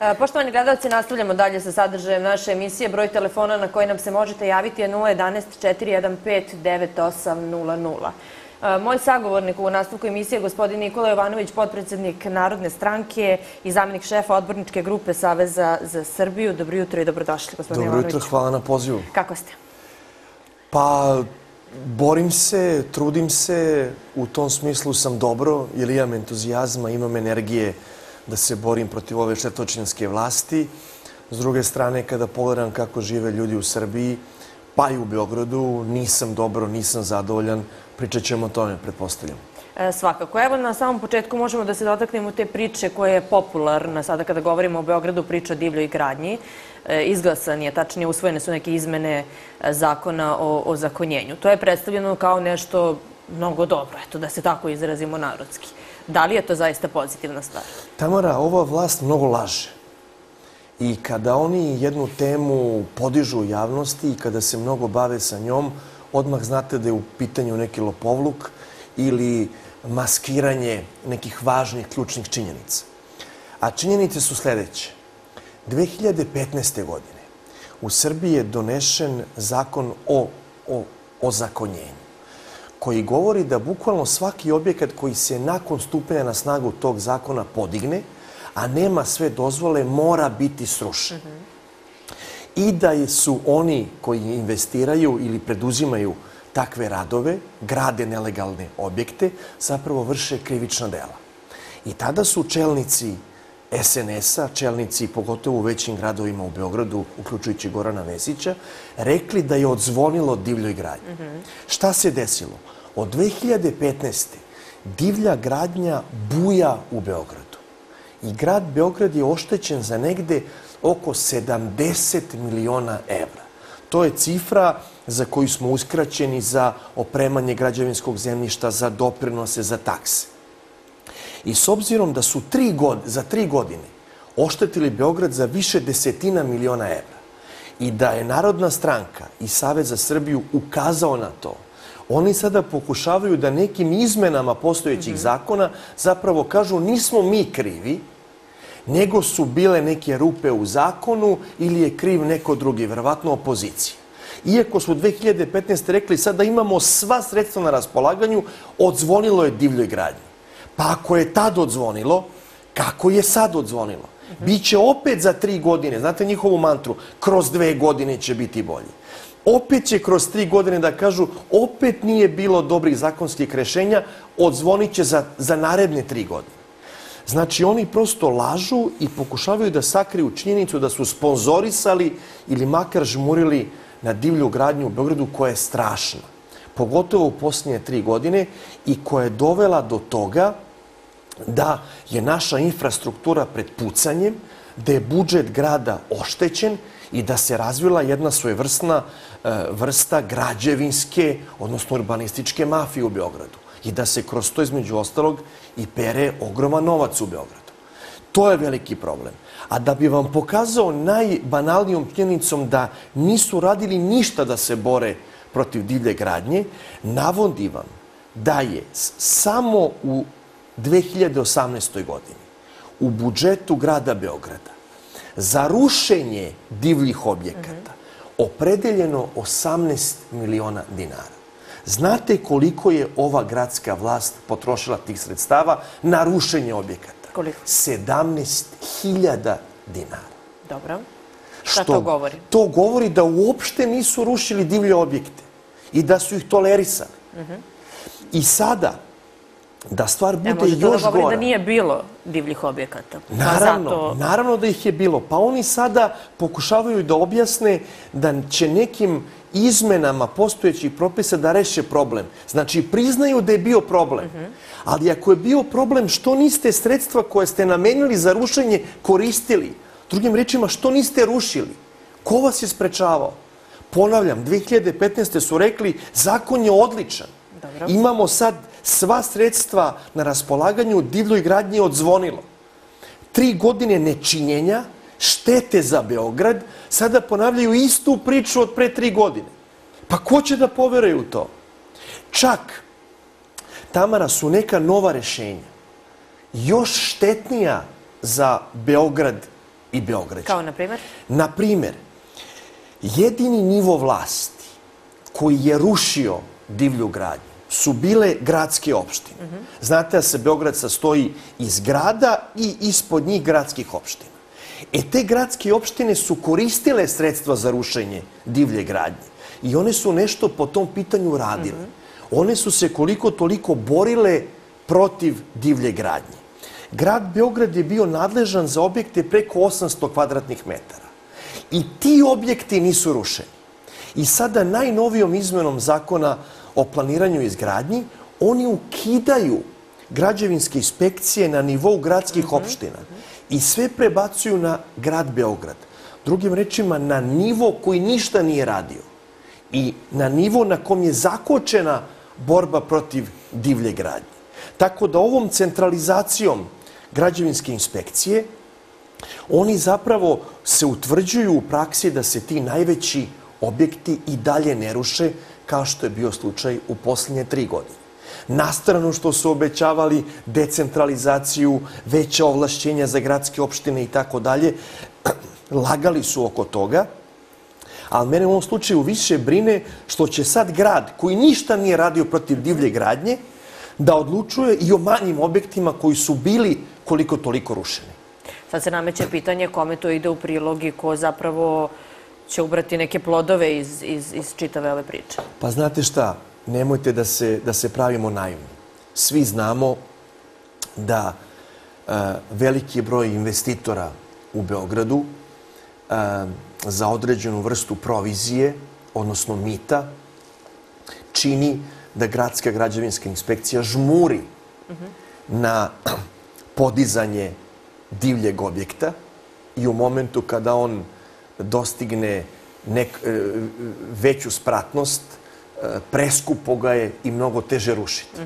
E, Poštovani gledalci, nastavljamo dalje sa sadržajem naše emisije. Broj telefona na koji nam se možete javiti je 011 415 9800. E, Moj sagovornik u nastavku emisije je gospodin Nikola Jovanović, potpredsednik Narodne stranke i zamjenik šefa odborničke grupe Saveza za Srbiju. Dobro jutro i dobrodošli, gospodin Dobro Jovanović. jutro, hvala na pozivu. Kako ste? Pa, borim se, trudim se, u tom smislu sam dobro, jer imam entuzijazma, imam energije da se borim protiv ove štetočinske vlasti. S druge strane, kada pogledam kako žive ljudi u Srbiji, pa i u Beogradu, nisam dobro, nisam zadovoljan, pričat ćemo o tome, pretpostavljam. E, Svakako. Evo na samom početku možemo da se dotaknemo te priče koja je popularna sada kada govorimo o Beogradu, priča o divljoj gradnji. E, Izglasan je, tačnije usvojene su neke izmene e, zakona o, o zakonjenju. To je predstavljeno kao nešto mnogo dobro, eto da se tako izrazimo narodski. Da li je to zaista pozitivna stvar? Tamara, ova vlast mnogo laže. I kada oni jednu temu podižu u javnosti i kada se mnogo bave sa njom, odmah znate da je u pitanju neki lopovluk ili maskiranje nekih važnih ključnih činjenica. A činjenice su sledeće. 2015. godine u Srbiji je donešen zakon o, o ozakonjenju koji govori da bukvalno svaki objekat koji se nakon stupanja na snagu tog zakona podigne, a nema sve dozvole, mora biti srušen. I da su oni koji investiraju ili preduzimaju takve radove, grade nelegalne objekte, zapravo vrše krivična dela. I tada su čelnici SNS-a, čelnici pogotovo u većim gradovima u Beogradu, uključujući Gorana Vesića, rekli da je odzvonilo divljoj gradnji. Šta se desilo? Od 2015. divlja gradnja buja u Beogradu. I grad Beograd je oštećen za negde oko 70 miliona evra. To je cifra za koju smo uskraćeni za opremanje građevinskog zemljišta, za doprinose, za takse. I s obzirom da su tri god, za tri godine oštetili Beograd za više desetina miliona evra i da je Narodna stranka i Savez za Srbiju ukazao na to, oni sada pokušavaju da nekim izmenama postojećih zakona zapravo kažu nismo mi krivi, nego su bile neke rupe u zakonu ili je kriv neko drugi, verovatno opozicija. Iako su 2015. rekli sad da imamo sva sredstva na raspolaganju, odzvonilo je divljoj gradnji. Pa ako je tad odzvonilo, kako je sad odzvonilo? Biće opet za tri godine, znate njihovu mantru, kroz dve godine će biti bolje. Opet će kroz tri godine da kažu, opet nije bilo dobrih zakonskih rešenja, odzvonit će za, za naredne tri godine. Znači, oni prosto lažu i pokušavaju da sakriju činjenicu da su sponzorisali ili makar žmurili na divlju gradnju u Beogradu koja je strašna. Pogotovo u posljednje tri godine i koja je dovela do toga da je naša infrastruktura pred pucanjem, da je budžet grada oštećen i da se razvila jedna svojevrsna e, vrsta građevinske, odnosno urbanističke mafije u Beogradu. I da se kroz to, između ostalog, i pere ogroman novac u Beogradu. To je veliki problem. A da bi vam pokazao najbanalnijom činjenicom da nisu radili ništa da se bore protiv divlje gradnje, navodi vam da je samo u 2018. godini u budžetu grada Beograda za rušenje divljih objekata opredeljeno 18 miliona dinara. Znate koliko je ova gradska vlast potrošila tih sredstava na rušenje objekata? Koliko? 17.000 dinara. Dobro. Šta to govori? To govori da uopšte nisu rušili divlje objekte i da su ih tolerisali. I sada, da stvar Ne bude da još govori gora... da nije bilo divljih objekata. Pa Naravno, zato... naravno da ih je bilo. Pa oni sada pokušavaju da objasne da će nekim izmenama postojećih propisa da reše problem. Znači, priznaju da je bio problem. Ali ako je bio problem, što niste sredstva koje ste namenili za rušenje koristili? Drugim rečima, što niste rušili? Ko vas je sprečavao? Ponavljam, 2015. su rekli zakon je odličan. Dobro. Imamo sad sva sredstva na raspolaganju, divljoj gradnji odzvonilo. Tri godine nečinjenja, štete za Beograd, sada ponavljaju istu priču od pre tri godine. Pa ko će da poveruje u to? Čak, Tamara, su neka nova rešenja. Još štetnija za Beograd i Beograđana. Kao na primjer? Na primjer, jedini nivo vlasti koji je rušio divlju gradnju su bile gradske opštine. Znate da se Beograd sastoji iz grada i ispod njih gradskih opština. E te gradske opštine su koristile sredstva za rušenje divlje gradnje i one su nešto po tom pitanju radile. One su se koliko toliko borile protiv divlje gradnje. Grad Beograd je bio nadležan za objekte preko 800 kvadratnih metara. I ti objekti nisu rušeni. I sada najnovijom izmenom zakona o planiranju i izgradnji, oni ukidaju građevinske inspekcije na nivou gradskih opština i sve prebacuju na grad Beograd. Drugim rečima, na nivo koji ništa nije radio i na nivo na kom je zakočena borba protiv divlje gradnje. Tako da ovom centralizacijom građevinske inspekcije oni zapravo se utvrđuju u praksi da se ti najveći objekti i dalje ne ruše kao što je bio slučaj u posljednje tri godine. Nastrano što su obećavali decentralizaciju, veća ovlašćenja za gradske opštine i tako dalje, lagali su oko toga, ali mene u ovom slučaju više brine što će sad grad koji ništa nije radio protiv divlje gradnje da odlučuje i o manjim objektima koji su bili koliko toliko rušeni. Sad se nameće pitanje kome to ide u prilog i ko zapravo će ubrati neke plodove iz, iz, iz čitave ove priče. Pa znate šta, nemojte da se, da se pravimo naivni. Svi znamo da e, veliki broj investitora u Beogradu e, za određenu vrstu provizije, odnosno mita, čini da gradska građevinska inspekcija žmuri na podizanje divljeg objekta i u momentu kada on dostigne nek, e, veću spratnost, e, preskupo ga je i mnogo teže rušiti.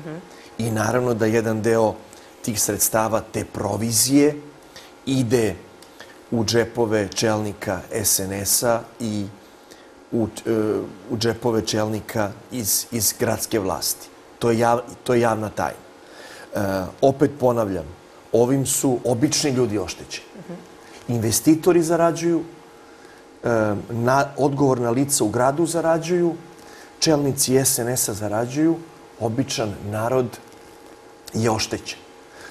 I naravno da jedan deo tih sredstava, te provizije, ide u džepove čelnika SNS-a i u, e, u džepove čelnika iz, iz gradske vlasti. To je, jav, to je javna tajna. E, opet ponavljam, ovim su obični ljudi oštećeni. Investitori zarađuju, na, odgovorna lica u gradu zarađuju, čelnici SNS-a zarađuju, običan narod je oštećen.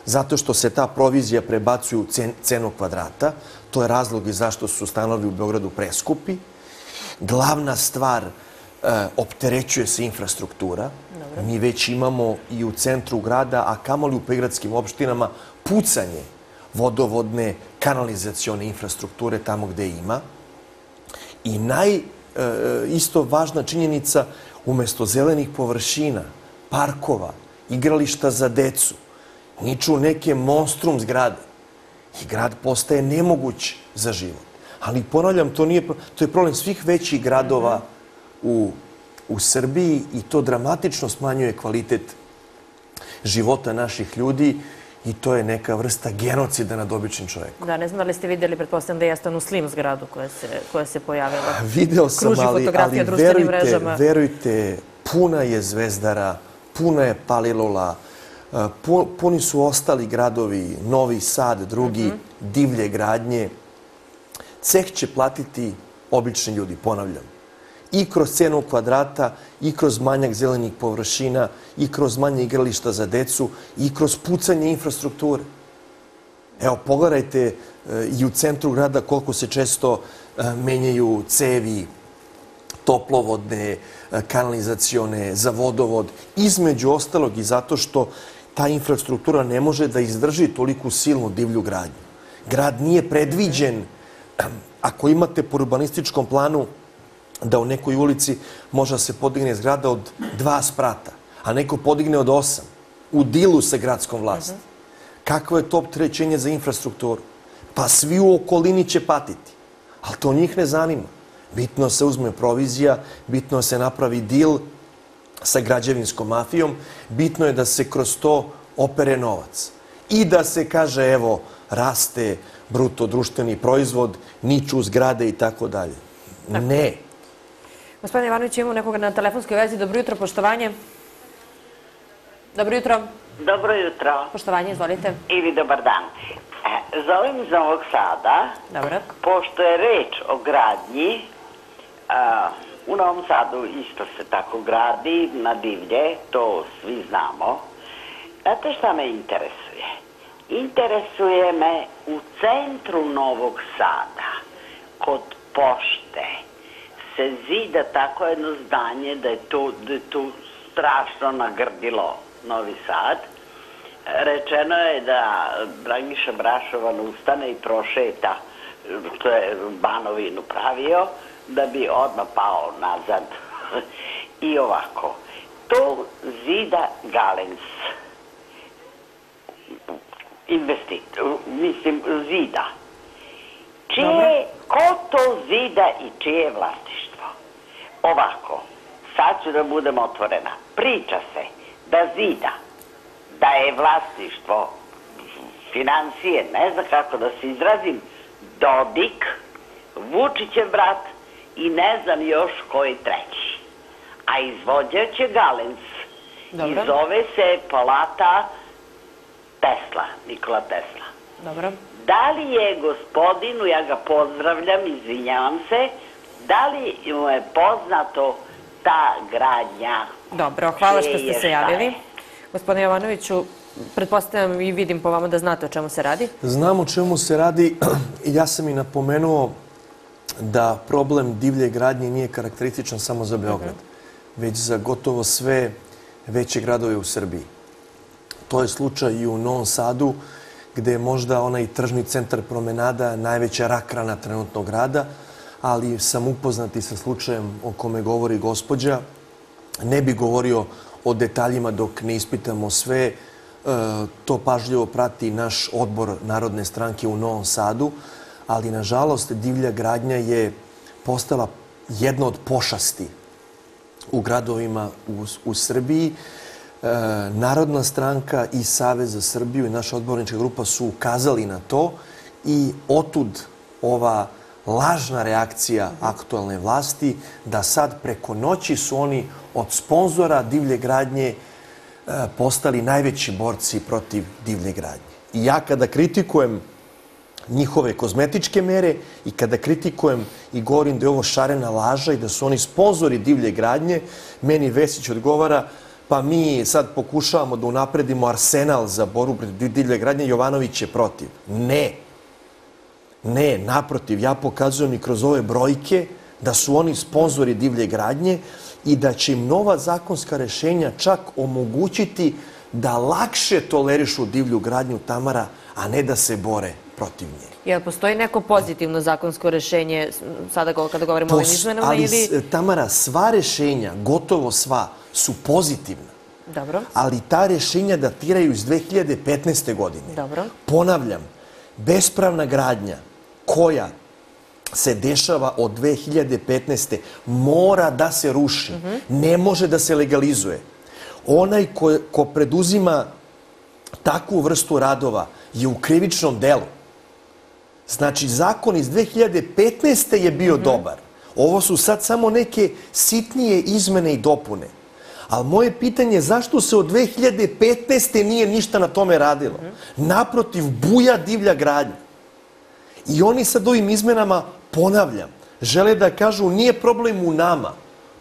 Zato što se ta provizija prebacuje u cen, cenu kvadrata, to je razlog i zašto su stanovi u Beogradu preskupi. Glavna stvar e, opterećuje se infrastruktura. Mi već imamo i u centru grada, a kamoli u pregradskim opštinama, pucanje vodovodne, kanalizacione infrastrukture tamo gde ima. I naj, e, isto važna činjenica, umesto zelenih površina, parkova, igrališta za decu, niču neke monstrum zgrade. I grad postaje nemoguć za život. Ali ponavljam, to, nije, to je problem svih većih gradova u, u Srbiji i to dramatično smanjuje kvalitet života naših ljudi i to je neka vrsta genocida nad običnim čovjekom. Da, ne znam da li ste vidjeli, pretpostavljam da jeste onu slim zgradu koja se, koja se pojavila. Video sam, Kruži ali, ali verujte, mrežama. verujte, puna je Zvezdara, puna je Palilula, pu- puni su ostali gradovi, Novi Sad, drugi, Mhm. divlje gradnje. Ceh će platiti obični ljudi, ponavljam. I kroz cenu kvadrata, i kroz manjak zelenih površina, i kroz manje igrališta za decu, i kroz pucanje infrastrukture. Evo, pogledajte e, i u centru grada koliko se često e, menjaju cevi, toplovodne, e, kanalizacione, za vodovod, između ostalog i zato što ta infrastruktura ne može da izdrži toliku silnu divlju gradnju. Grad nije predviđen, ako imate po urbanističkom planu da u nekoj ulici može da se podigne zgrada od dva sprata, a neko podigne od osam, u dilu sa gradskom vlasti. Kakvo je to opterećenje za infrastrukturu? Pa svi u okolini će patiti. Ali to njih ne zanima. Bitno se uzme provizija, bitno se napravi dil sa građevinskom mafijom, bitno je da se kroz to opere novac. I da se kaže, evo, raste bruto društveni proizvod, niču zgrade i tako dalje. Ne. Gospodine Ivanović, imamo nekoga na telefonskoj vezi. Dobro jutro, poštovanje. Dobro jutro. Dobro jutro Poštovanje, izvolite. i vi dobar dan. E, Zovem iz Novog Sada, Dobro. pošto je reč o gradnji, a, u Novom Sadu isto se tako gradi, na divlje, to svi znamo. Znate šta me interesuje? Interesuje me u centru Novog Sada, kod pošte, se zida tako jedno zdanje da je to, da je to strašno nagrdilo Novi Sad. Rečeno je da Dragiša Brašovan ustane i prošeta, to je Banovinu pravio, da bi odmah pao nazad. I ovako, to zida Galens, investitor, mislim, zida. Čije, ko to zida i čije je vlasništvo? Ovako, sad ću da budem otvorena. Priča se da zida, da je vlasništvo financije, ne znam kako da se izrazim, Dodik, Vučićev brat i ne znam još koji treći. A izvođač je Galens. Dobro. I zove se Palata Tesla, Nikola Tesla. Dobro. Da li je gospodinu, ja ga pozdravljam, izvinjavam se, da li mu je poznato ta gradnja? Dobro, hvala što ste se javili. Gospodine Jovanoviću, pretpostavljam i vidim po vama da znate o čemu se radi. Znam o čemu se radi. Ja sam i napomenuo da problem divlje gradnje nije karakterističan samo za Beograd, već za gotovo sve veće gradove u Srbiji. To je slučaj i u Novom Sadu, gde je možda onaj tržni centar promenada najveća rakrana trenutnog grada, ali sam upoznat i sa slučajem o kome govori gospođa. Ne bi govorio o detaljima dok ne ispitamo sve. E, to pažljivo prati naš odbor Narodne stranke u Novom Sadu, ali nažalost divlja gradnja je postala jedna od pošasti u gradovima u, u Srbiji. E, Narodna stranka i Savez za Srbiju i naša odbornička grupa su ukazali na to i otud ova lažna reakcija aktualne vlasti da sad preko noći su oni od sponzora divlje gradnje e, postali najveći borci protiv divlje gradnje. I ja kada kritikujem njihove kozmetičke mere i kada kritikujem i govorim da je ovo šarena laža i da su oni sponzori divlje gradnje, meni Vesić odgovara pa mi sad pokušavamo da unapredimo arsenal za borbu protiv divlje gradnje, Jovanović je protiv. Ne. Ne, naprotiv, ja pokazujem i kroz ove brojke da su oni sponzori divlje gradnje i da će im nova zakonska rešenja čak omogućiti da lakše tolerišu divlju gradnju Tamara, a ne da se bore protiv nje. Jel postoji neko pozitivno zakonsko rešenje sada kada govorimo o ovim izmenama ali, ili... s- Tamara, sva rešenja, gotovo sva, su pozitivna. Dobro. Ali ta rešenja datiraju iz 2015. godine. Dobro. Ponavljam, bespravna gradnja koja se dešava od 2015. mora da se ruši. Ne može da se legalizuje. Onaj ko, ko preduzima takvu vrstu radova je u krivičnom delu. Znači, zakon iz 2015. je bio dobar. Ovo su sad samo neke sitnije izmene i dopune. Ali moje pitanje je zašto se od 2015. nije ništa na tome radilo? Naprotiv, buja divlja gradnja. I oni sad ovim izmenama, ponavljam, žele da kažu nije problem u nama,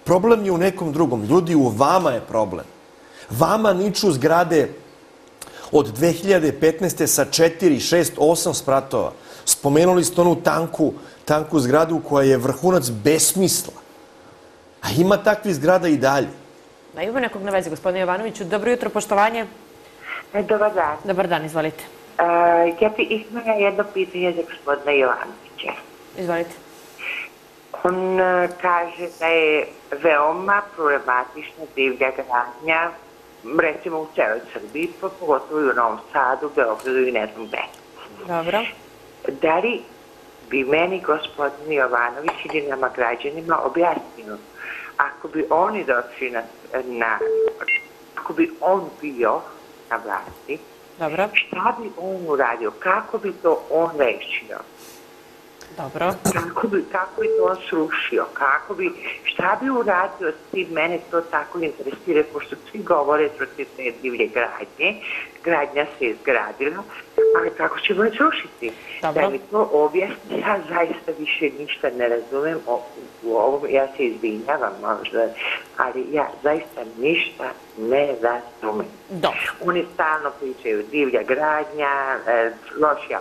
problem je u nekom drugom. Ljudi, u vama je problem. Vama niču zgrade od 2015. sa 4, 6, 8 spratova. Spomenuli ste onu tanku, tanku zgradu koja je vrhunac besmisla. A ima takvih zgrada i dalje. Da imamo nekog na vezi, gospodine Jovanoviću. Dobro jutro, poštovanje. E, Dobar dan. Dobar dan, izvolite. Ja bih imala jedno pitanje za gospodina Jovanovića. Izvolite. On kaže da je veoma problematična divlja gradnja, recimo u celoj Srbiji, pa pogotovo i u Novom Sadu, Beogradu i ne znam gde. Dobro. Da li bi meni gospodin Jovanović ili nama građanima objasnio, ako bi oni došli na, na ako bi on bio na vlasti, Dobro. šta bi on uradio, kako bi to on rešio? Dobro. Kako bi, kako bi to on srušio? Kako bi, šta bi uradio s tim? Mene to tako interesira, pošto svi govore protiv te divlje gradnje. Gradnja se izgradila, ali kako ćemo je srušiti? Dobro. Da mi to objasni, ja zaista više ništa ne razumem o, u ovom, ja se izvinjavam možda, ali ja zaista ništa ne razumem. Dobro. Oni stalno pričaju divlja gradnja, e, loši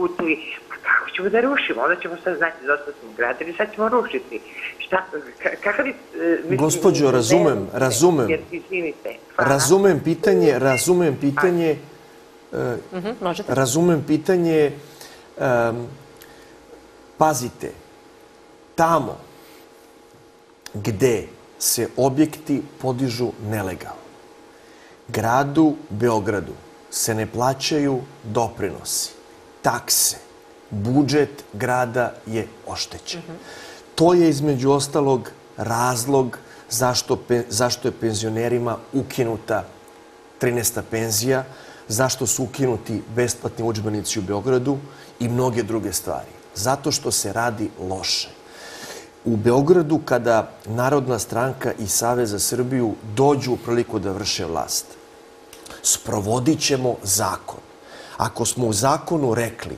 autoputovi, pa kako ćemo da rušimo? Onda ćemo sad znati dosta smo gradili, sad ćemo rušiti. Šta, ka- kakav je... e, mislim, Gospođo, razumem, razumem. Jer, izvinite. hvala. Razumem pitanje, razumem pitanje, Mhm, možete. razumem pitanje, pazite, tamo gde se objekti podižu nelegalno, gradu Beogradu se ne plaćaju doprinosi, takse, budžet grada je oštećen. To je između ostalog razlog zašto, zašto je penzionerima ukinuta 13. penzija, zašto su ukinuti besplatni udžbenici u Beogradu i mnoge druge stvari. Zato što se radi loše. U Beogradu, kada Narodna stranka i Savez za Srbiju dođu u priliku da vrše vlast, sprovodit ćemo zakon. Ako smo u zakonu rekli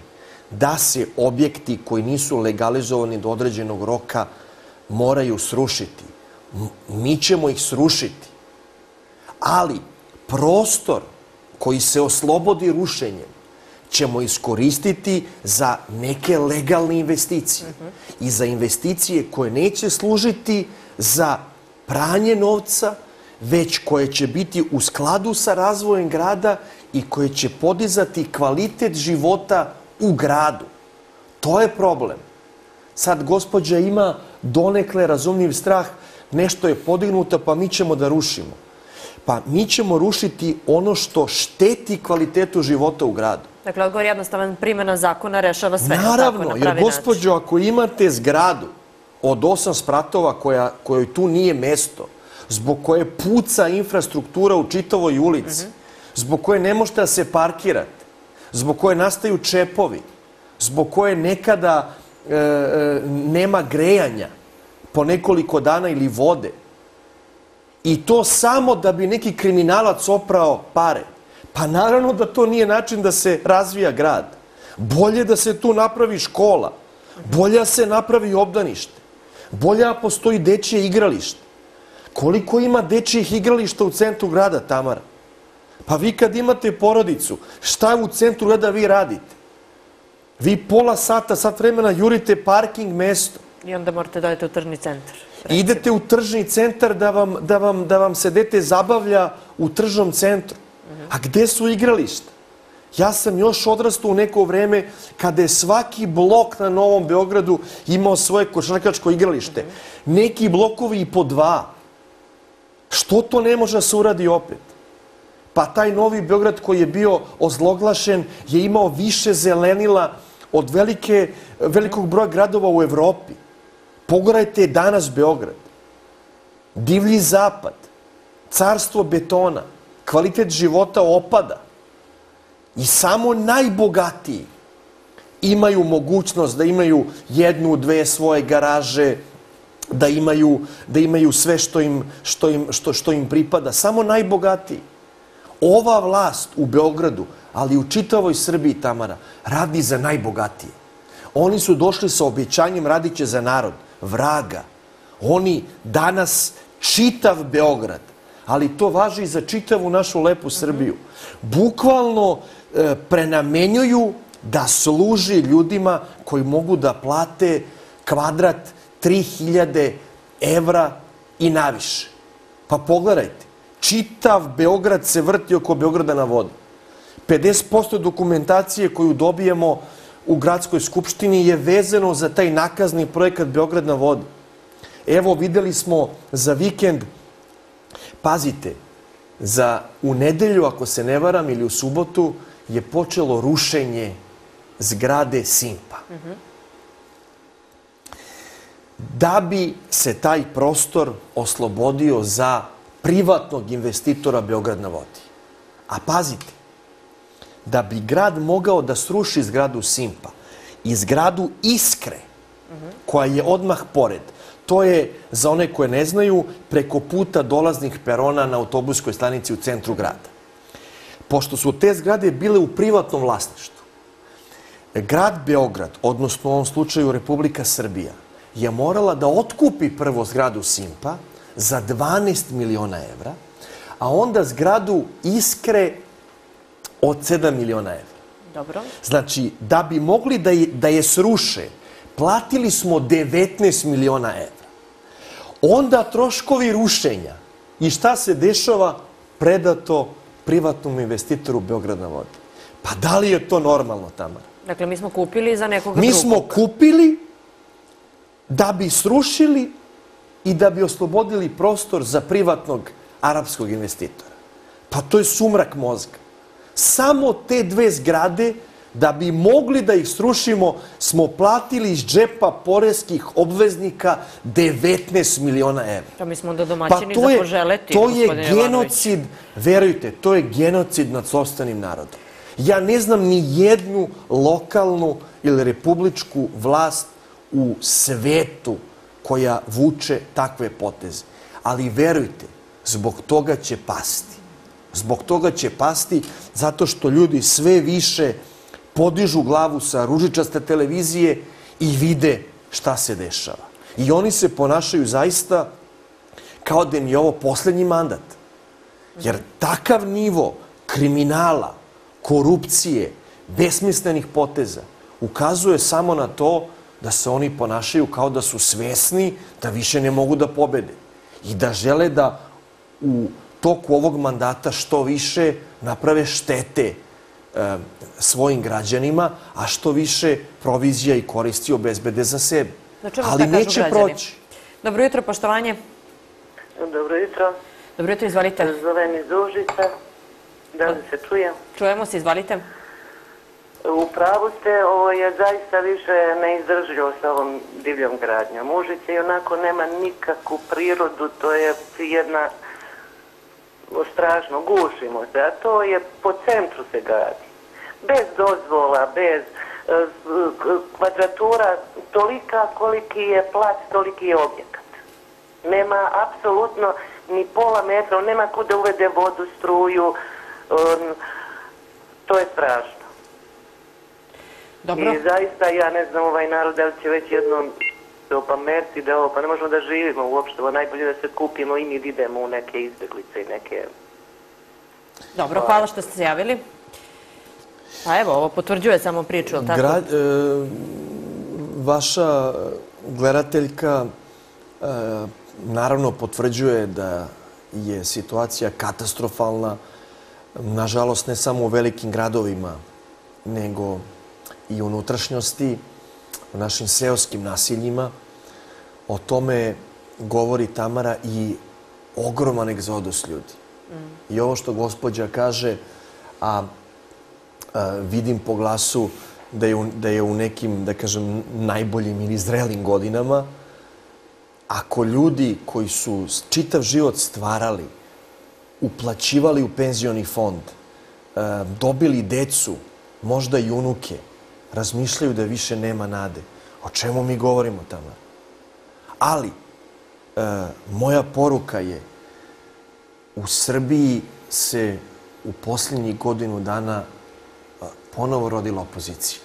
da se objekti koji nisu legalizovani do određenog roka moraju srušiti, mi ćemo ih srušiti. Ali prostor koji se oslobodi rušenjem ćemo iskoristiti za neke legalne investicije i za investicije koje neće služiti za pranje novca, već koje će biti u skladu sa razvojem grada i koje će podizati kvalitet života u gradu. To je problem. Sad gospođa ima donekle razumljiv strah, nešto je podignuto pa mi ćemo da rušimo. Pa mi ćemo rušiti ono što šteti kvalitetu života u gradu. Dakle, odgovor je jednostavan, primjena zakona rešava sve. jel tako, Naravno, na jer gospođo, ako imate zgradu od osam spratova koja, kojoj tu nije mesto, zbog koje puca infrastruktura u čitavoj ulici, zbog koje ne možete da se parkirate, zbog koje nastaju čepovi, zbog koje nekada e, e, nema grejanja po nekoliko dana ili vode, i to samo da bi neki kriminalac oprao pare. Pa naravno da to nije način da se razvija grad. Bolje da se tu napravi škola. Bolje da se napravi obdanište. Bolje da postoji dečje igralište. Koliko ima dečjih igrališta u centru grada, Tamara? Pa vi kad imate porodicu, šta u centru grada vi radite? Vi pola sata, sat vremena jurite parking mesto. I onda morate da odete u tržni centar. Idete u tržni centar da vam, da vam, da vam se dete zabavlja u tržnom centru. A gde su igrališta? Ja sam još odrastao u neko vreme kada je svaki blok na Novom Beogradu imao svoje košarkačko igralište. Neki blokovi i po dva. Što to ne može da se uradi opet? Pa taj Novi Beograd koji je bio ozloglašen je imao više zelenila od velike, velikog broja gradova u Evropi. Pogledajte danas Beograd. Divlji zapad, carstvo betona, kvalitet života opada. I samo najbogatiji imaju mogućnost da imaju jednu, dve svoje garaže, da imaju, da imaju sve što im, što, im, što, što im pripada. Samo najbogatiji. Ova vlast u Beogradu, ali u čitavoj Srbiji, Tamara, radi za najbogatije. Oni su došli sa obećanjem radit će za narod. Vraga. Oni danas čitav Beograd, ali to važi i za čitavu našu lepu Srbiju, bukvalno e, prenamenjuju da služi ljudima koji mogu da plate kvadrat 3000 evra i naviše. Pa pogledajte, čitav Beograd se vrti oko Beograda na vodi. 50% dokumentacije koju dobijemo u gradskoj skupštini je vezano za taj nakazni projekat Beograd na vodi. Evo, videli smo za vikend, pazite, za u nedelju, ako se ne varam, ili u subotu, je počelo rušenje zgrade Simpa. Da bi se taj prostor oslobodio za privatnog investitora Beograd na vodi. A pazite, da bi grad mogao da sruši zgradu Simpa i zgradu Iskre, koja je odmah pored. To je, za one koje ne znaju, preko puta dolaznih perona na autobuskoj stanici u centru grada. Pošto su te zgrade bile u privatnom vlasništvu, grad Beograd, odnosno u ovom slučaju Republika Srbija, je morala da otkupi prvo zgradu Simpa za 12 miliona evra, a onda zgradu Iskre od 7 miliona evra. Dobro. Znači, da bi mogli da je, da je sruše, platili smo 19 miliona evra. Onda troškovi rušenja. I šta se dešava? Predato privatnom investitoru Beograd na vodi. Pa da li je to normalno, Tamara? Dakle, mi smo kupili za nekoga Mi drugog. smo kupili da bi srušili i da bi oslobodili prostor za privatnog arapskog investitora. Pa to je sumrak mozga. Samo te dve zgrade, da bi mogli da ih srušimo, smo platili iz džepa poreskih obveznika 19 miliona evra. To mi smo onda Pa domaćini to za je, poželeti, to je genocid, verujte, to je genocid nad sobstvenim narodom. Ja ne znam ni jednu lokalnu ili republičku vlast u svetu koja vuče takve poteze. Ali verujte, zbog toga će pasti. Zbog toga će pasti zato što ljudi sve više podižu glavu sa ružičaste televizije i vide šta se dešava. I oni se ponašaju zaista kao da im je ovo poslednji mandat. Jer takav nivo kriminala, korupcije, besmislenih poteza ukazuje samo na to da se oni ponašaju kao da su svesni da više ne mogu da pobede i da žele da u toku ovog mandata što više naprave štete e, svojim građanima, a što više provizija i koristi obezbede za sebe. Ali neće građani. proći. Dobro jutro, poštovanje. Dobro jutro, Dobro jutro, izvalite. zovem iz Užica. Da li se čujem? Čujemo se, izvalite. U pravu ste, ovo je zaista više neizdržljivo sa ovom divljom gradnjom. Užice i onako nema nikakvu prirodu, to je jedna strašno, gušimo se, a to je po centru se gradi. Bez dozvola, bez e, kvadratura, tolika koliki je plac, toliki je objekat. Nema apsolutno ni pola metra, nema kuda uvede vodu, struju, to je strašno. Dobro. I zaista ja ne znam ovaj narod da li će već jednom se opameti da ovo, pa ne možemo da živimo uopšte, ovo najbolje da se kupimo i mi da idemo u neke izbeglice i neke... Dobro, hvala što ste se javili. Pa evo, ovo potvrđuje samo priču, ali tako? Gra, e, vaša gledateljka e, naravno potvrđuje da je situacija katastrofalna, nažalost ne samo u velikim gradovima, nego i unutrašnjosti, u našim seoskim naseljima. O tome govori Tamara i ogroman egzodus ljudi. I ovo što gospođa kaže, a a, vidim po glasu da je, u, da je u nekim, da kažem, najboljim ili zrelim godinama, ako ljudi koji su čitav život stvarali, uplaćivali u penzioni fond, e, dobili decu, možda i unuke, razmišljaju da više nema nade. O čemu mi govorimo tamo? Ali, e, moja poruka je, u Srbiji se u posljednjih godinu dana a, ponovo rodila opozicija.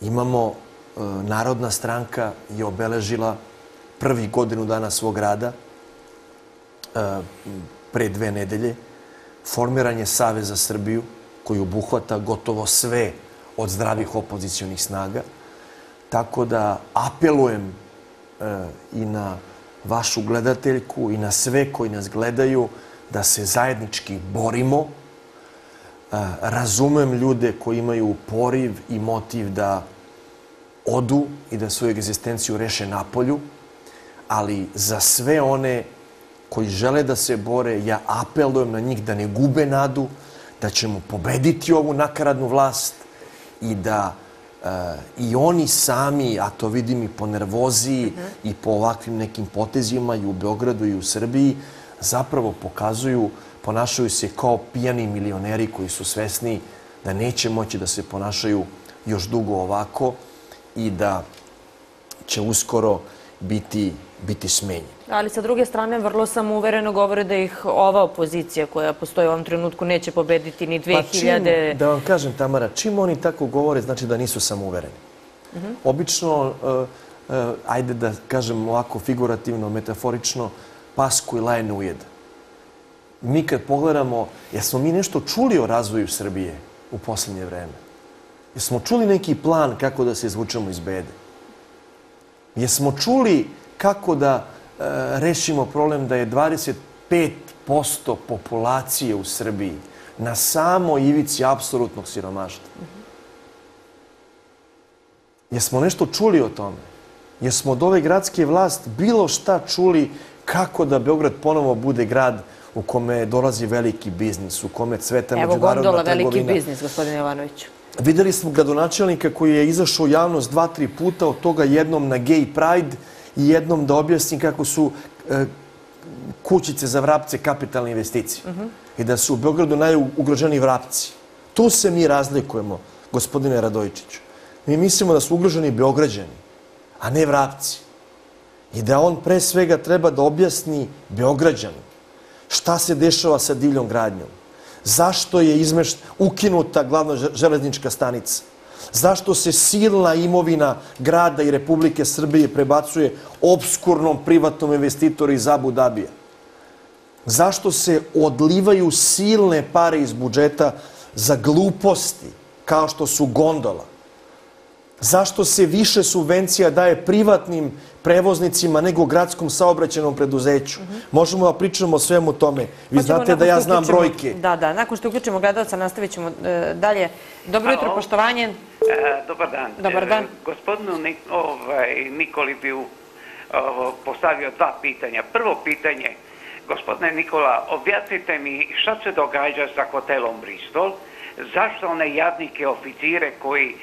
Imamo, e, Narodna stranka je obeležila prvi godinu dana svog rada e, pre dve nedelje. Formiran je Savez za Srbiju koji obuhvata gotovo sve od zdravih opozicijonih snaga. Tako da apelujem e, i na vašu gledateljku i na sve koji nas gledaju da se zajednički borimo. E, razumem ljude koji imaju poriv i motiv da odu i da svoju egzistenciju reše napolju, ali za sve one koji žele da se bore, ja apelujem na njih da ne gube nadu, da ćemo pobediti ovu nakaradnu vlast i da e, i oni sami, a to vidim i po nervoziji i po ovakvim nekim potezima i u Beogradu i u Srbiji, zapravo pokazuju, ponašaju se kao pijani milioneri koji su svesni da neće moći da se ponašaju još dugo ovako i da će uskoro biti, biti smenjeni. Ali sa druge strane, vrlo sam uvereno govore da ih ova opozicija koja postoji u ovom trenutku neće pobediti ni 2000... Pa čim, da vam kažem, Tamara, čim oni tako govore, znači da nisu samouvereni. Obično, uh, uh, ajde da kažem ovako figurativno, metaforično, pasku i laje ne ujeda. Mi kad pogledamo, jesmo mi nešto čuli o razvoju Srbije u poslednje vreme? Jesmo čuli neki plan kako da se izvučemo iz bede? Jesmo čuli kako da e, rešimo problem da je 25% populacije u Srbiji na samo ivici apsolutnog siromaštva? Jesmo nešto čuli o tome? Jesmo od ove gradske vlast bilo šta čuli kako da Beograd ponovo bude grad u kome dolazi veliki biznis, u kome cveta Evo međunarodna gondola, trgovina? veliki biznis, gospodine Jovanoviću. Videli smo gradonačelnika koji je izašao javnost dva, tri puta, od toga jednom na gay pride i jednom da objasni kako su e, kućice za vrapce kapitalne investicije. I da su u Beogradu najugroženiji vrapci. Tu se mi razlikujemo, gospodine Radojičiću. Mi mislimo da su ugroženi Beograđani, a ne vrapci. I da on pre svega treba da objasni Beograđanu šta se dešava sa divljom gradnjom. Zašto je izmešt, ukinuta glavna železnička stanica? Zašto se silna imovina grada i Republike Srbije prebacuje obskurnom privatnom investitoru iz Abu Dabija? Zašto se odlivaju silne pare iz budžeta za gluposti kao što su gondola? Zašto se više subvencija daje privatnim prevoznicima nego gradskom saobraćenom preduzeću? Možemo da pričamo o svemu tome. Vi Hoćemo znate da ja znam brojke. Da, da. Nakon što uključimo gledalca, nastavit ćemo e, dalje. Dobro jutro, poštovanje. E, dobar dan. Dobar dan. E, gospodinu Nik, ovaj, Nikoli bi postavio dva pitanja. Prvo pitanje, gospodine Nikola, objasnite mi šta se događa sa hotelom Bristol, zašto one jadnike oficire koji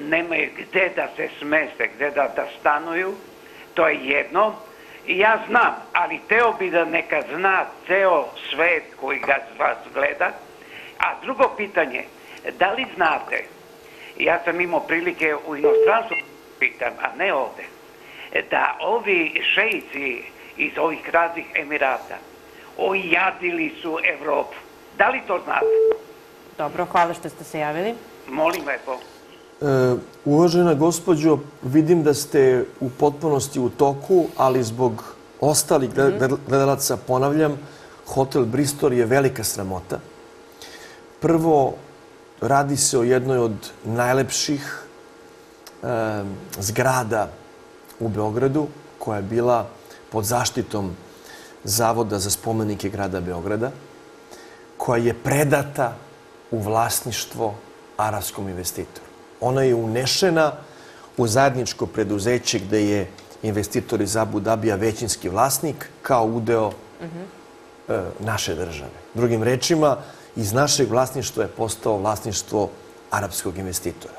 nemaju gde da se smeste, gde da, da stanuju, to je jedno. I ja znam, ali teo bi da neka zna ceo svet koji ga vas gleda. A drugo pitanje, da li znate, ja sam imao prilike u inostranstvu pitam, a ne ovde, da ovi šeici iz ovih raznih emirata ojadili su Evropu. Da li to znate? Dobro, hvala što ste se javili. Molim lepo. E, uvažena gospođo, vidim da ste u potpunosti u toku, ali zbog ostalih gled- gled- gledalaca ponavljam, hotel Bristol je velika sramota. Prvo, radi se o jednoj od najlepših e, zgrada u Beogradu, koja je bila pod zaštitom Zavoda za spomenike grada Beograda, koja je predata u vlasništvo arapskom investitoru. Ona je unešena u zajedničko preduzeće gde je investitor iz Abu Dabija većinski vlasnik kao udeo e, naše države. Drugim rečima, iz našeg vlasništva je postao vlasništvo arapskog investitora.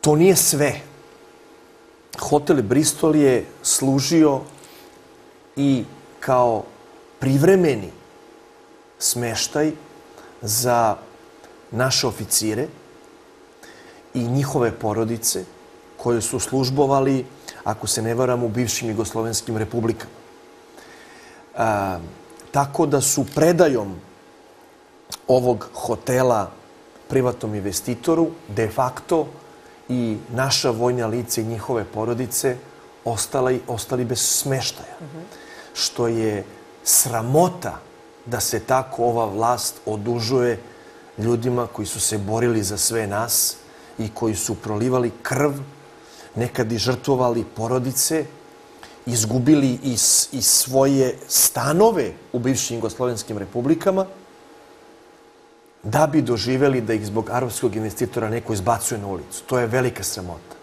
To nije sve. Hotel Bristol je služio i kao privremeni smeštaj za naše oficire i njihove porodice koje su službovali, ako se ne varam, u bivšim jugoslovenskim republikama. A, tako da su predajom ovog hotela privatnom investitoru de facto i naša vojna lica i njihove porodice ostali, ostali bez smeštaja. Što je sramota da se tako ova vlast odužuje ljudima koji su se borili za sve nas i koji su prolivali krv, nekad i žrtvovali porodice, izgubili i, i svoje stanove u bivšim jugoslovenskim republikama, da bi doživeli da ih zbog arapskog investitora neko izbacuje na ulicu. To je velika sramota.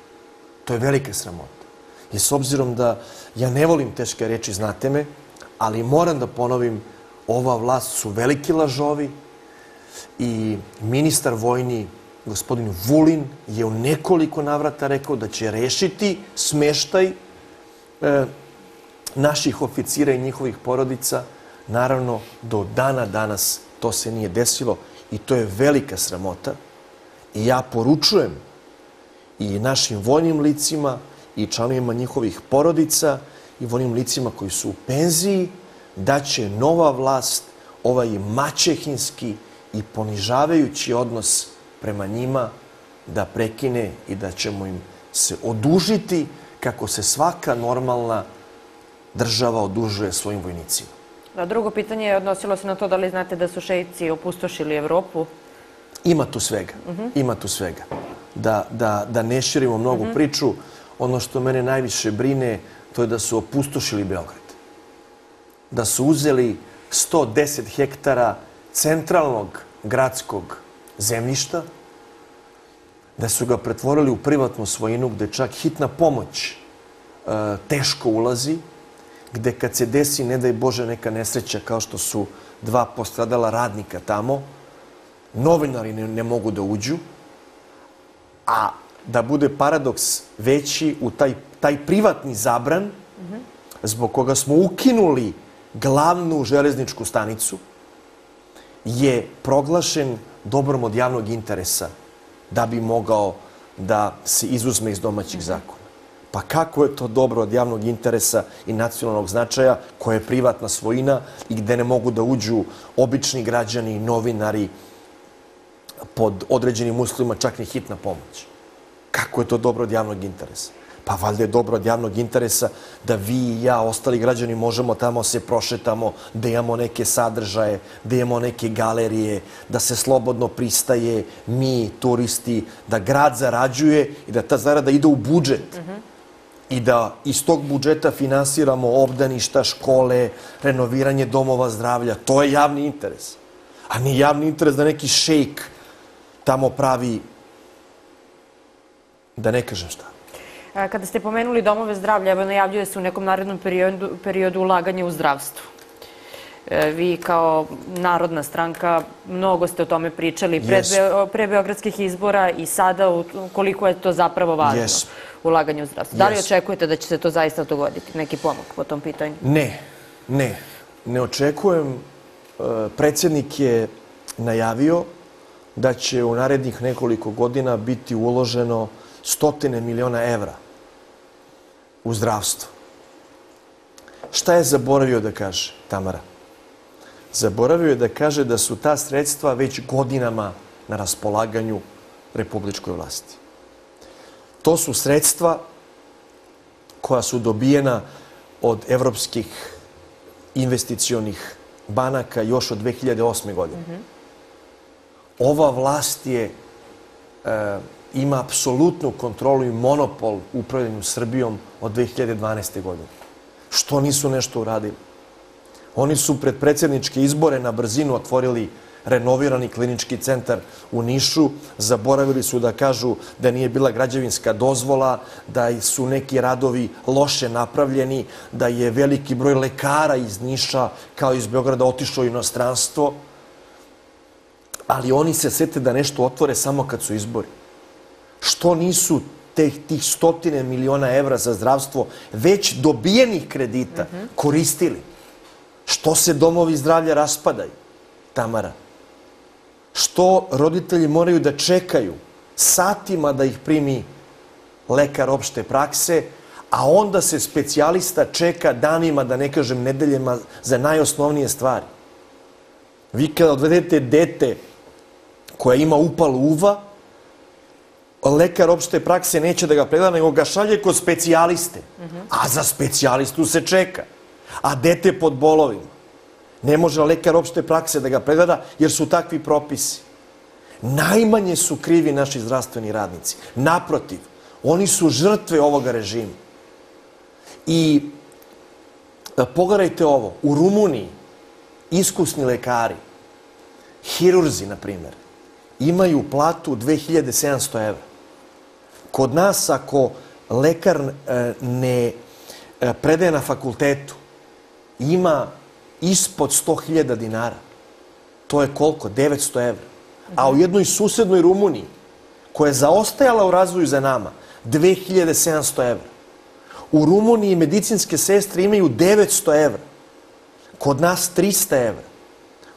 To je velika sramota. I s obzirom da ja ne volim teške reči, znate me, ali moram da ponovim, ova vlast su veliki lažovi i ministar vojni, gospodin Vulin, je u nekoliko navrata rekao da će rešiti smeštaj e, naših oficira i njihovih porodica. Naravno, do dana danas to se nije desilo i to je velika sramota. I ja poručujem i našim vojnim licima i članovima njihovih porodica i vojnim licima koji su u penziji da će nova vlast ovaj maćehinski i ponižavajući odnos prema njima da prekine i da ćemo im se odužiti kako se svaka normalna država odužuje svojim vojnicima. A drugo pitanje je odnosilo se na to da li znate da su šejci opustošili Evropu. Ima tu svega. Ima tu svega. Da, da, da ne širimo mnogo priču, ono što mene najviše brine, to je da su opustošili Beograd. Da su uzeli 110 hektara centralnog gradskog zemljišta, da su ga pretvorili u privatnu svojinu gde čak hitna pomoć e, teško ulazi, gde kad se desi, ne daj Bože, neka nesreća kao što su dva postradala radnika tamo, novinari ne, mogu da uđu, a da bude paradoks veći u taj, taj privatni zabran, zbog koga smo ukinuli glavnu železničku stanicu, je proglašen dobrom od javnog interesa da bi mogao da se izuzme iz domaćih zakona. Pa kako je to dobro od javnog interesa i nacionalnog značaja koja je privatna svojina i gde ne mogu da uđu obični građani, novinari pod određenim uslovima, čak ni hitna pomoć. Kako je to dobro od javnog interesa? Pa valjda je dobro od javnog interesa da vi i ja, ostali građani, možemo tamo se prošetamo, da imamo neke sadržaje, da imamo neke galerije, da se slobodno pristaje, mi, turisti, da grad zarađuje i da ta zarada ide u budžet. I da iz tog budžeta finansiramo obdaništa, škole, renoviranje domova zdravlja. To je javni interes. A nije javni interes da neki šejk tamo pravi, da ne kažem šta. Kada ste pomenuli domove zdravlja, evo najavljuje se u nekom narednom periodu, periodu ulaganje u zdravstvo. E, Vi kao narodna stranka mnogo ste o tome pričali pre, pre beogradskih izbora i sada u- koliko je to zapravo važno Jesmo. ulaganje u zdravstvo. Da li očekujete da će se to zaista dogoditi, neki pomak po tom pitanju? Ne, ne. Ne očekujem. E, Predsjednik je najavio da će u narednih nekoliko godina biti uloženo stotine miliona evra u zdravstvo. Šta je zaboravio da kaže Tamara? Zaboravio je da kaže da su ta sredstva već godinama na raspolaganju republičkoj vlasti. To su sredstva koja su dobijena od evropskih investicionih banaka još od 2008. godine. Ova vlast je, e, ima apsolutnu kontrolu i monopol upravljanju Srbijom od 2012. godine. Što nisu nešto uradili? Oni su pred predsjedničke izbore na brzinu otvorili renovirani klinički centar u Nišu. Zaboravili su da kažu da nije bila građevinska dozvola, da su neki radovi loše napravljeni, da je veliki broj lekara iz Niša kao iz Beograda otišao u inostranstvo. Ali oni se sete da nešto otvore samo kad su izbori. Što nisu teh, tih stotine miliona evra za zdravstvo već dobijenih kredita koristili? Što se domovi zdravlja raspadaju, Tamara? Što roditelji moraju da čekaju satima da ih primi lekar opšte prakse, a onda se specijalista čeka danima, da ne kažem nedeljama, za najosnovnije stvari. Vi kada odvedete dete koja ima upal uva, lekar opšte prakse neće da ga pregleda, nego ga šalje kod specijaliste. A za specijalistu se čeka. A dete pod bolovima. Ne može lekar opšte prakse da ga pregleda, jer su takvi propisi. Najmanje su krivi naši zdravstveni radnici. Naprotiv, oni su žrtve ovoga režima. I da pogledajte ovo, u Rumuniji iskusni lekari, hirurzi, na primjer, imaju platu 2700 evra. Kod nas, ako lekar e, ne e, predaje na fakultetu, ima ispod 100.000 dinara. To je koliko? 900 evra. A u jednoj susednoj Rumuniji, koja je zaostajala u razvoju za nama, 2700 evra. U Rumuniji medicinske sestre imaju 900 evra. Kod nas 300 evra.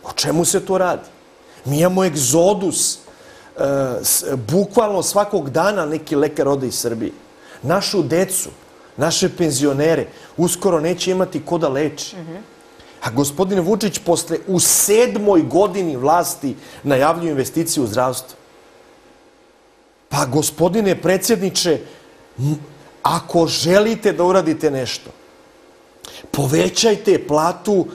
O čemu se to radi? Mi imamo egzodus bukvalno svakog dana neki lekar ode iz Srbije. Našu decu, naše penzionere, uskoro neće imati ko da leči. A gospodin Vučić posle u sedmoj godini vlasti najavljuje investicije u zdravstvo. Pa gospodine predsjedniče, ako želite da uradite nešto, povećajte platu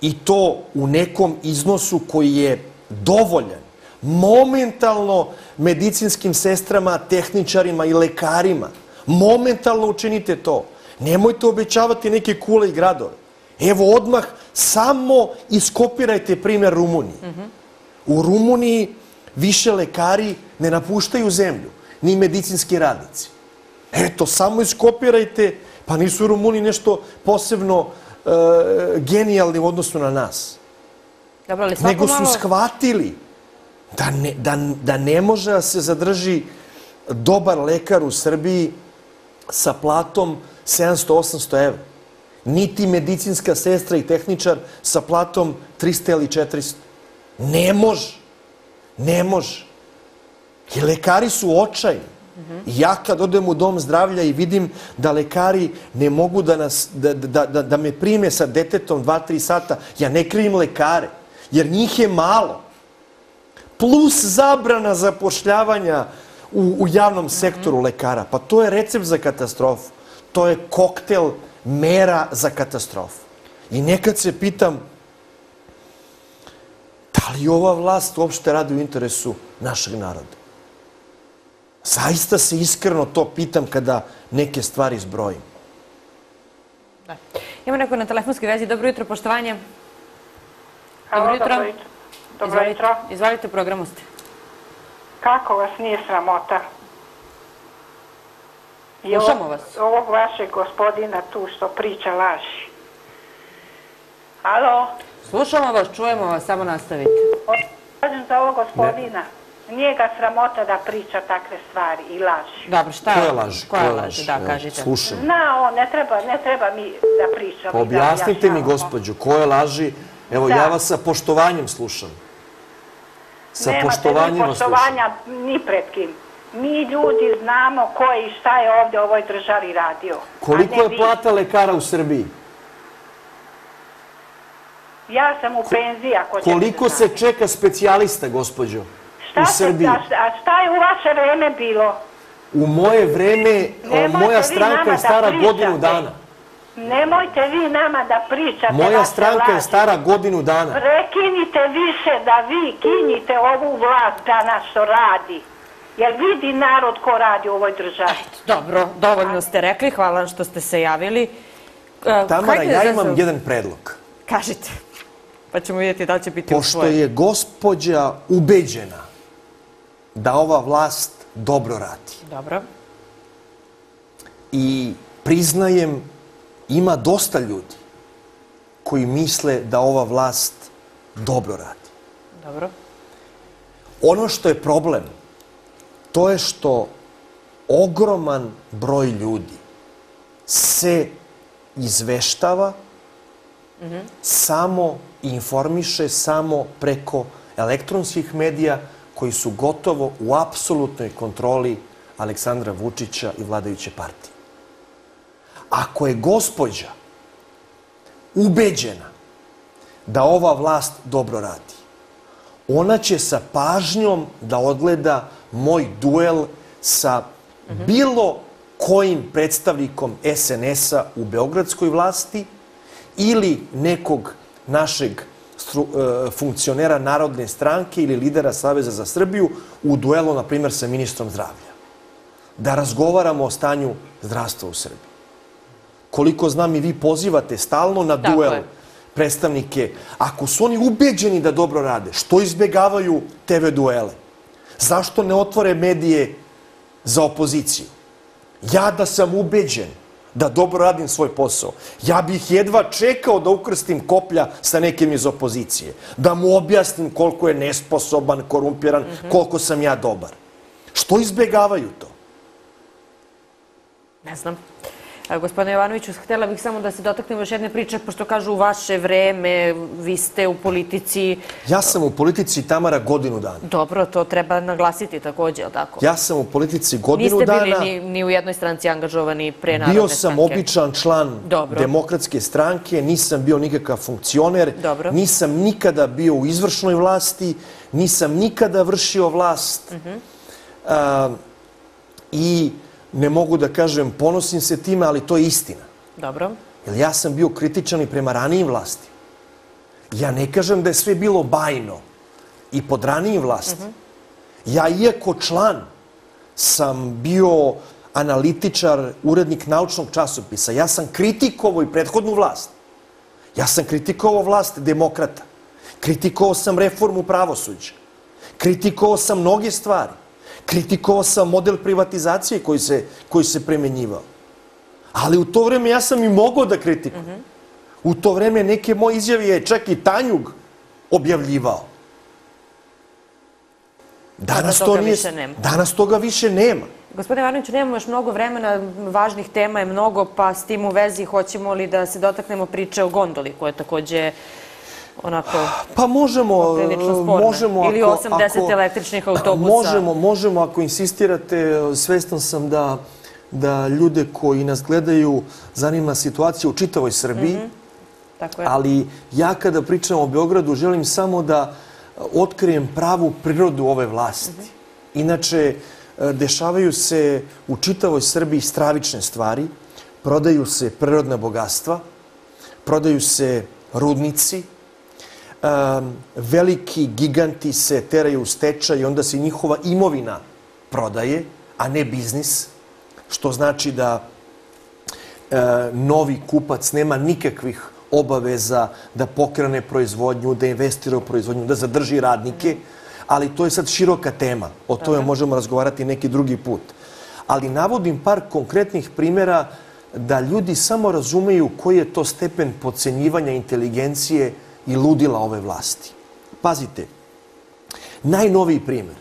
i to u nekom iznosu koji je dovoljan. Momentalno medicinskim sestrama, tehničarima i lekarima. Momentalno učinite to. Nemojte obećavati neke kule i gradove. Evo odmah samo iskopirajte primjer Rumunije. U Rumuniji više lekari ne napuštaju zemlju, ni medicinski radnici. Eto, samo iskopirajte, pa nisu Rumuni nešto posebno e, genijalni u odnosu na nas. Dobro, ali Nego su malo... shvatili da ne, da, da ne može da se zadrži dobar lekar u Srbiji sa platom 700-800 evra. Niti medicinska sestra i tehničar sa platom 300 ili 400. Ne može. Ne može. I lekari su očajni. Ja kad odem u dom zdravlja i vidim da lekari ne mogu da, nas, da, da, da, da me prime sa detetom 2-3 sata, ja ne krivim lekare, jer njih je malo. Plus zabrana zapošljavanja u, u javnom sektoru lekara. Pa to je recept za katastrofu. To je koktel mera za katastrofu. I nekad se pitam, da li ova vlast uopšte radi u interesu našeg naroda? Zaista se iskreno to pitam kada neke stvari zbrojim. Da. Ima neko na telefonskoj vezi. Dobro jutro, poštovanje. Dobro jutro. Dobro jutro. Dobro Izvolite, jutro. izvolite, u programu ste. Kako vas nije sramota? I Slušamo vas. Ovog vašeg gospodina tu što priča laži. Halo? Slušamo vas, čujemo vas, samo nastavite. Kažem za ovog gospodina. Nije ga sramota da priča takve stvari i laži. Dobro, šta Koje laži? Koja laži? Da, Evo, kažite. Slušam. Zna on, ne treba, ne treba mi da pričamo. Pa da objasnite mi, gospođo, koje laži? Evo, Da. ja vas sa poštovanjem slušam. Sa Nemate slušam. poštovanja ni pred kim. Mi ljudi znamo ko je i šta je ovde u ovoj državi radio. Koliko je vi. plata lekara u Srbiji? Ja sam u penziji, ako ćete Koliko da se čeka specijalista, gospođo? Šta u Srbiji? a, a šta je u vaše vreme bilo? U moje vreme, Nemojte moja stranka je da stara godinu dana. Nemojte vi nama da pričate Moja vaše stranka je stara godinu dana. Prekinite više da vi kinjite ovu vlast danas što radi. Jer vidi narod ko radi u ovoj državi. Dobro, dovoljno ste rekli, hvala što ste se javili. E, Tamara, hajde ja da imam jedan predlog. Kažite, pa ćemo vidjeti da li će biti Pošto usvojen. je gospođa ubeđena da ova vlast dobro radi Dobro. i priznajem ima dosta ljudi koji misle da ova vlast dobro radi. Dobro. Ono što je problem, to je što ogroman broj ljudi se izveštava, samo informiše samo preko elektronskih medija koji su gotovo u apsolutnoj kontroli Aleksandra Vučića i vladajuće partije. Ako je gospođa ubeđena da ova vlast dobro radi, ona će sa pažnjom da odgleda moj duel sa bilo kojim predstavnikom SNS-a u beogradskoj vlasti ili nekog našeg e, funkcionera Narodne stranke ili lidera Saveza za Srbiju u duelu, na primjer, sa ministrom zdravlja. Da razgovaramo o stanju zdravstva u Srbiji. Koliko znam i vi pozivate stalno na Tako duel je. predstavnike. Ako su oni ubeđeni da dobro rade, što izbegavaju TV duele? Zašto ne otvore medije za opoziciju? Ja da sam ubeđen da dobro radim svoj posao, ja bih jedva čekao da ukrstim koplja sa nekim iz opozicije, da mu objasnim koliko je nesposoban, korumpiran, koliko sam ja dobar. Što izbegavaju to? Ne znam. Gospodine Jovanoviću, htjela bih samo da se dotaknemo još jedne priče, pošto kažu u vaše vreme, vi ste u politici, Ja sam u politici Tamara godinu dana. dobro, to treba naglasiti takođe, je li tako? Ja sam u politici godinu Niste dana. bili ni, ni u jednoj stranci angažovani pre Narodne Bio sam stranke. običan član Dobro. demokratske stranke, nisam bio nikakav funkcioner, Dobro. nisam nikada bio u izvršnoj vlasti, nisam nikada vršio vlast. Mhm. A, I ne mogu da kažem, ponosim se time, ali to je istina. Dobro. Jer ja sam bio kritičan i prema ranijim vlasti. Ja ne kažem da je sve bilo bajno i pod ranijim vlasti. Ja, iako član, sam bio analitičar, urednik naučnog časopisa. Ja sam kritikovao i prethodnu vlast. Ja sam kritikovao vlast demokrata. Kritikovao sam reformu pravosuđa. Kritikovao sam mnoge stvari. Kritikovao sam model privatizacije koji se, koji se premenjivao. Ali u to vreme ja sam i mogao da kritikujem. U to vreme neke moje izjave je čak i Tanjug objavljivao. Danas toga to nije, više nema. danas toga više nema. Gospodine Varniću, nemamo još mnogo vremena, važnih tema je mnogo, pa s tim u vezi hoćemo li da se dotaknemo priče o gondoli, koja je takođe onako Pa možemo, možemo Ili ako, 80 ako, električnih autobusa. Možemo, možemo ako insistirate, svestan sam da da ljude koji nas gledaju zanima situacija u čitavoj Srbiji, Tako je. ali ja kada pričam o Beogradu želim samo da otkrijem pravu prirodu ove vlasti. Inače, e, dešavaju se u čitavoj Srbiji stravične stvari, prodaju se prirodna bogatstva, prodaju se rudnici, um, veliki giganti se teraju u stečaj i onda se njihova imovina prodaje, a ne biznis, što znači da e, novi kupac nema nikakvih obaveza da pokrene proizvodnju, da investira u proizvodnju, da zadrži radnike, ali to je sad široka tema. O tome možemo razgovarati neki drugi put. Ali navodim par konkretnih primjera da ljudi samo razumeju koji je to stepen pocenjivanja inteligencije i ludila ove vlasti. Pazite, najnoviji primjer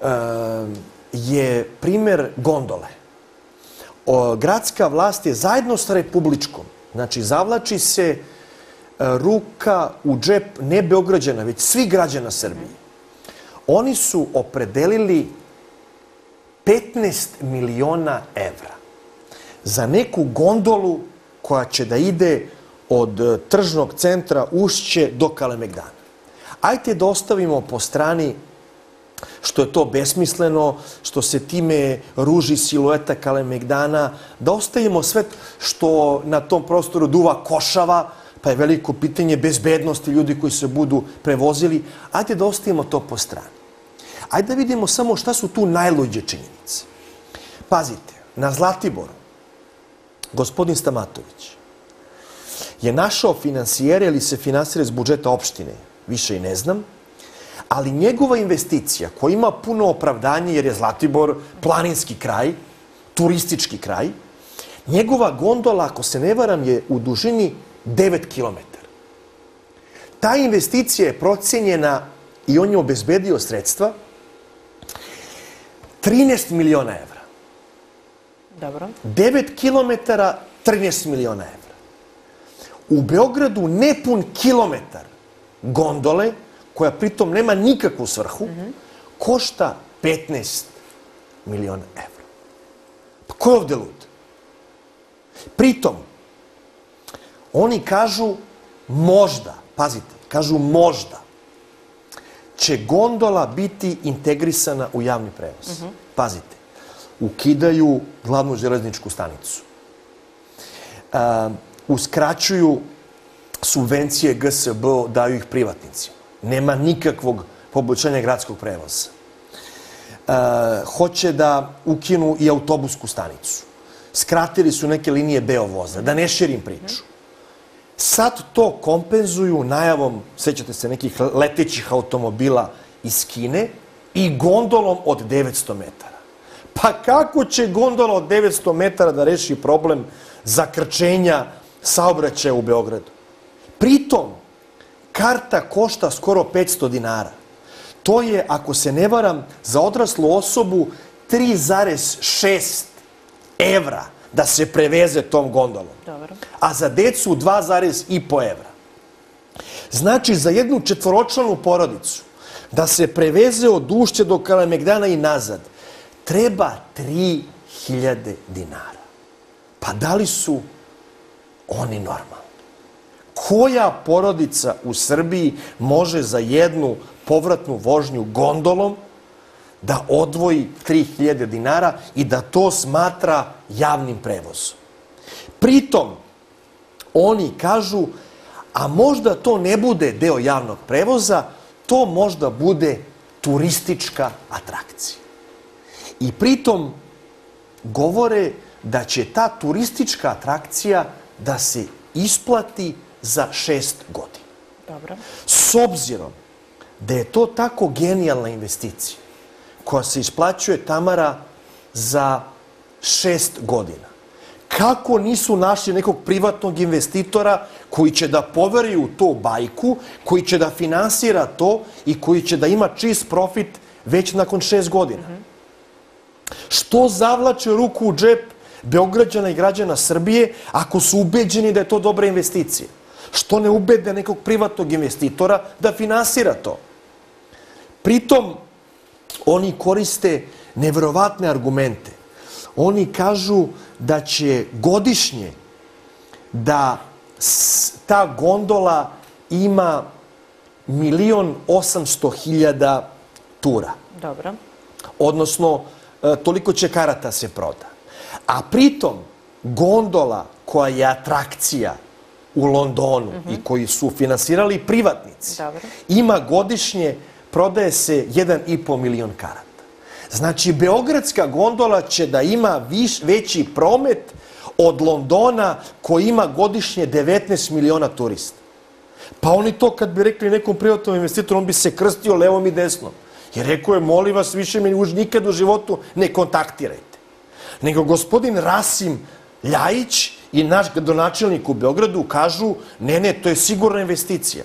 e, je primjer gondole. Gradska vlast je zajedno sa republičkom, znači zavlači se e, ruka u džep ne Beograđana, već svih građana Srbije. Oni su opredelili 15 miliona evra za neku gondolu koja će da ide od e, tržnog centra Ušće do Kalemegdana. Ajte da ostavimo po strani što je to besmisleno, što se time ruži silueta Kalemegdana, da ostavimo sve što na tom prostoru duva košava, pa je veliko pitanje bezbednosti ljudi koji se budu prevozili. Ajde da ostavimo to po strani. Ajde da vidimo samo šta su tu najluđe činjenice. Pazite, na Zlatiboru, gospodin Stamatović je našao finansijere ili se finansira iz budžeta opštine, više i ne znam, ali njegova investicija koja ima puno opravdanje jer je Zlatibor planinski kraj, turistički kraj, njegova gondola, ako se ne varam, je u dužini 9 km. Ta investicija je procenjena i on je obezbedio sredstva 13 miliona evra. Dobro. 9 km, 13 miliona evra. U Beogradu nepun kilometar gondole, koja pritom nema nikakvu svrhu, košta 15 miliona evra. Pa ko je ovde lud? Pritom, oni kažu možda, pazite, kažu možda, će gondola biti integrisana u javni prevoz. Pazite, ukidaju glavnu železničku stanicu. Uh, uskraćuju subvencije GSB, daju ih privatnicima. Nema nikakvog poboljšanja gradskog prevoza. Uh, hoće da ukinu i autobusku stanicu. Skratili su neke linije Beovoza, da ne širim priču. Sad to kompenzuju najavom, sećate se, nekih letećih automobila iz Kine i gondolom od 900 metara. Pa kako će gondola od 900 metara da reši problem zakrčenja saobraćaja u Beogradu? Pritom, karta košta skoro 500 dinara. To je, ako se ne varam, za odraslu osobu 3,6 evra. da se preveze tom gondolom. Dobro. A za decu 2,5 evra. Znači, za jednu četvoročlanu porodicu da se preveze od Ušće do Kalemegdana i nazad, treba 3000 dinara. Pa da li su oni normalni? Koja porodica u Srbiji može za jednu povratnu vožnju gondolom da odvoji 3000 dinara i da to smatra javnim prevozom? Pritom, oni kažu, a možda to ne bude deo javnog prevoza, to možda bude turistička atrakcija. I pritom govore da će ta turistička atrakcija da se isplati za šest godina. Dobro. S obzirom da je to tako genijalna investicija koja se isplaćuje Tamara za šest godina, kako nisu našli nekog privatnog investitora koji će da poveri u to bajku, koji će da finansira to i koji će da ima čist profit već nakon šest godina? Što zavlače ruku u džep Beograđana i građana Srbije ako su ubeđeni da je to dobra investicija? Što ne ubede nekog privatnog investitora da finansira to? Pritom, oni koriste neverovatne argumente. Oni kažu da će godišnje da ta gondola ima milion osamsto hiljada tura Dobro. odnosno e, toliko će karata se proda. A pritom gondola koja je atrakcija u Londonu i koji su finansirali privatnici, Dobro. ima godišnje, prodaje se 1,5 milion karata. Znači, Beogradska gondola će da ima viš, veći promet od Londona koji ima godišnje 19 miliona turista. Pa oni to kad bi rekli nekom privatnom investitoru, on bi se krstio levom i desnom. Jer rekao je, molim vas, više me už nikad u životu ne kontaktirajte. Nego gospodin Rasim Ljajić i naš gradonačelnik u Beogradu kažu, ne, ne, to je sigurna investicija.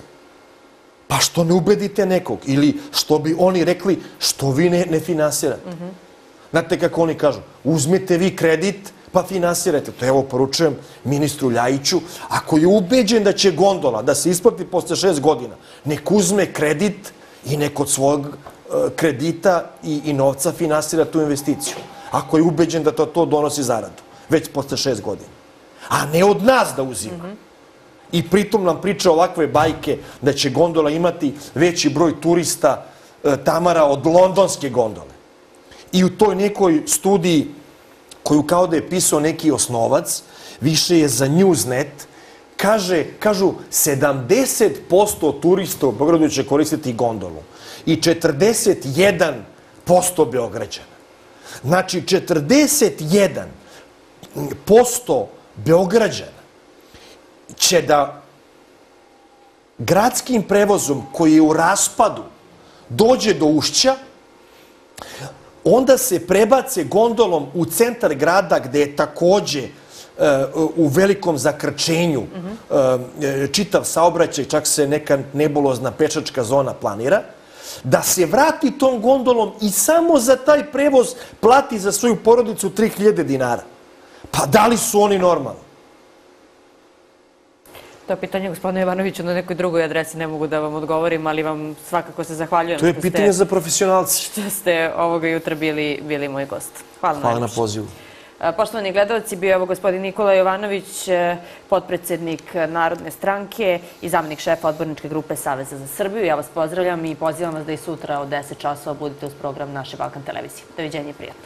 Pa što ne ubedite nekog? Ili što bi oni rekli, što vi ne, ne finansirate? Znate kako oni kažu? Uzmite vi kredit, pa finansirajte. To evo poručujem ministru Ljajiću. Ako je ubeđen da će gondola da se isplati posle šest godina, nek uzme kredit i nek od svog e, kredita i, i novca finansira tu investiciju. Ako je ubeđen da to, to donosi zaradu, već posle šest godina. A ne od nas da uzima. I pritom nam priča ovakve bajke da će gondola imati veći broj turista e, Tamara od londonske gondole. I u toj nekoj studiji koju kao da je pisao neki osnovac, više je za Newsnet, kaže, kažu 70% turista u Beogradu će koristiti gondolu i 41% Beograđana. Znači 41% Beograđana će da gradskim prevozom koji je u raspadu dođe do ušća, onda se prebace gondolom u centar grada gde je takođe e, u velikom zakrčenju e, čitav saobraćaj, čak se neka nebulozna pešačka zona planira, da se vrati tom gondolom i samo za taj prevoz plati za svoju porodicu 3000 dinara. Pa da li su oni normalni? To je pitanje, gospodine Jovanoviću, na nekoj drugoj adresi ne mogu da vam odgovorim, ali vam svakako se zahvaljujem To je pitanje ste, za profesionalce. što ste ovoga jutra bili, bili moj gost. Hvala, Hvala na pozivu. Poštovani gledalci, bio je ovo gospodin Nikola Jovanović, e, potpredsednik Narodne stranke i zamenik šefa odborničke grupe Saveza za Srbiju. Ja vas pozdravljam i pozivam vas da i sutra od 10 časova budete uz program naše Balkan televizije. Doviđenja i prijatno.